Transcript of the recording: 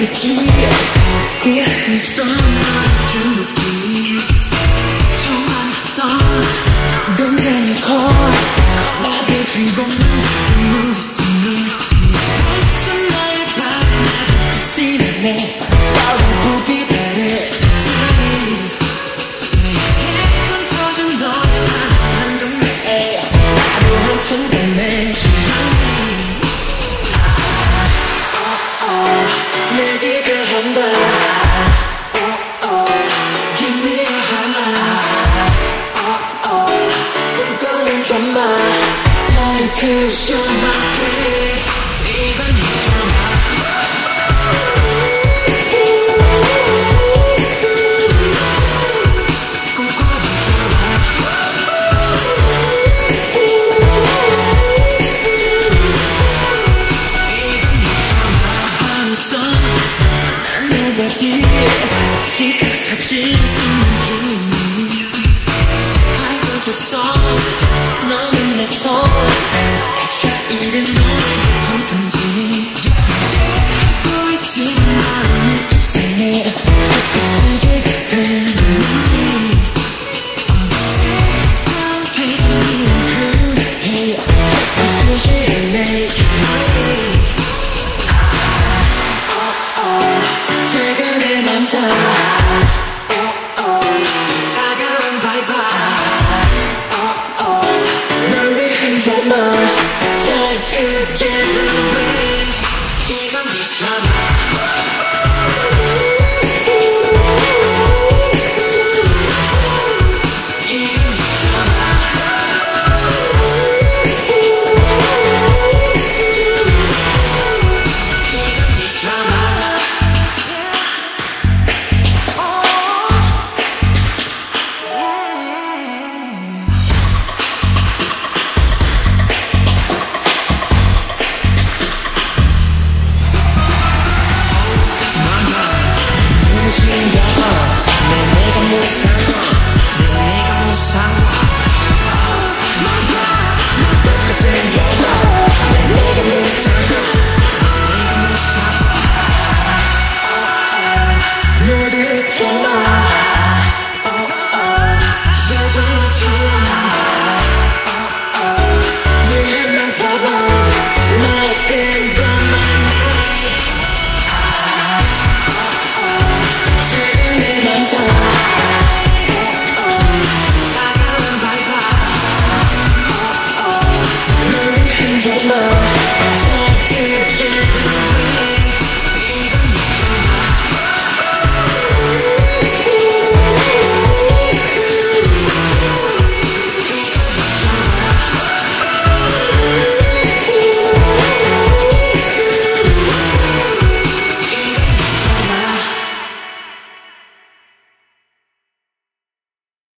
느낌 네손 놔준 느낌 처음 만났던 굉장히 커 나의 주인공은 눈물이 쓰는 무슨 나의 밤 빛이 나네 스타일은 보기 바래. 사랑이 내게 꽂혀준 너만 눈에 나도 한순간 Secrets have changed Cause dreamer